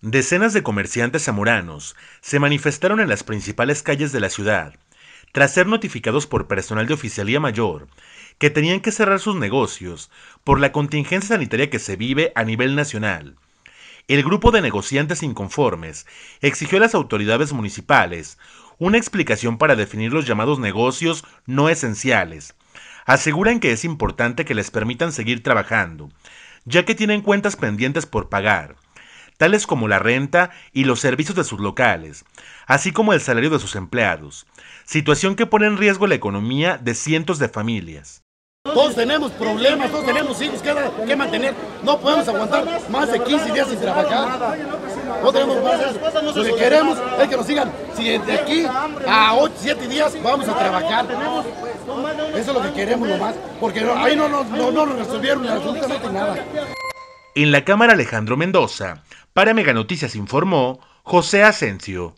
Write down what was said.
Decenas de comerciantes zamoranos se manifestaron en las principales calles de la ciudad, tras ser notificados por personal de oficialía mayor que tenían que cerrar sus negocios por la contingencia sanitaria que se vive a nivel nacional. El grupo de negociantes inconformes exigió a las autoridades municipales una explicación para definir los llamados negocios no esenciales. Aseguran que es importante que les permitan seguir trabajando, ya que tienen cuentas pendientes por pagar tales como la renta y los servicios de sus locales, así como el salario de sus empleados, situación que pone en riesgo la economía de cientos de familias. Todos tenemos problemas, todos tenemos hijos que, mantener. No podemos aguantar más de 15 días sin trabajar. No tenemos más Lo que queremos es que nos sigan. Si de aquí a 8, 7 días vamos a trabajar. Eso es lo que queremos nomás. Porque ahí no, no, no, no nos resolvieron absolutamente nada. En la Cámara Alejandro Mendoza, para Mega Noticias informó José Asensio.